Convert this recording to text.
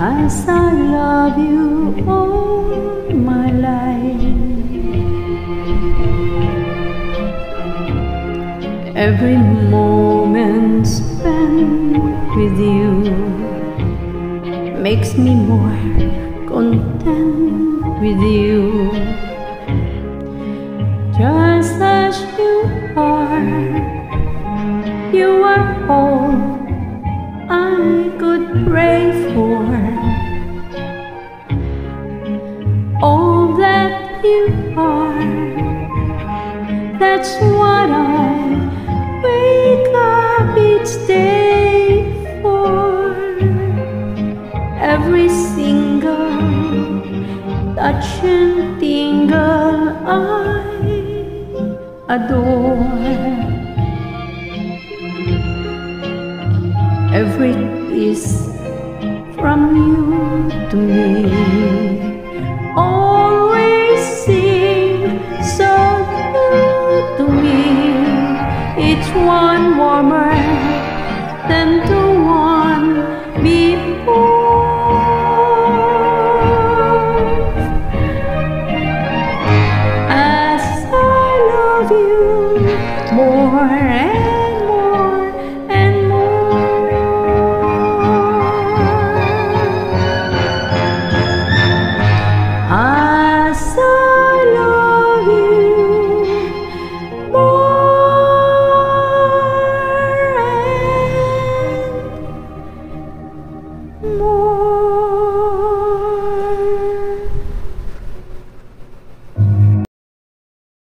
as I love you all my life. Every moment spent with you makes me more content with you. Pray for. All that you are, that's what I wake up each day for. Every single touch and tingle I adore. Every kiss from you to me always seem so good to me. Each one warmer than the one before. As I love you more more.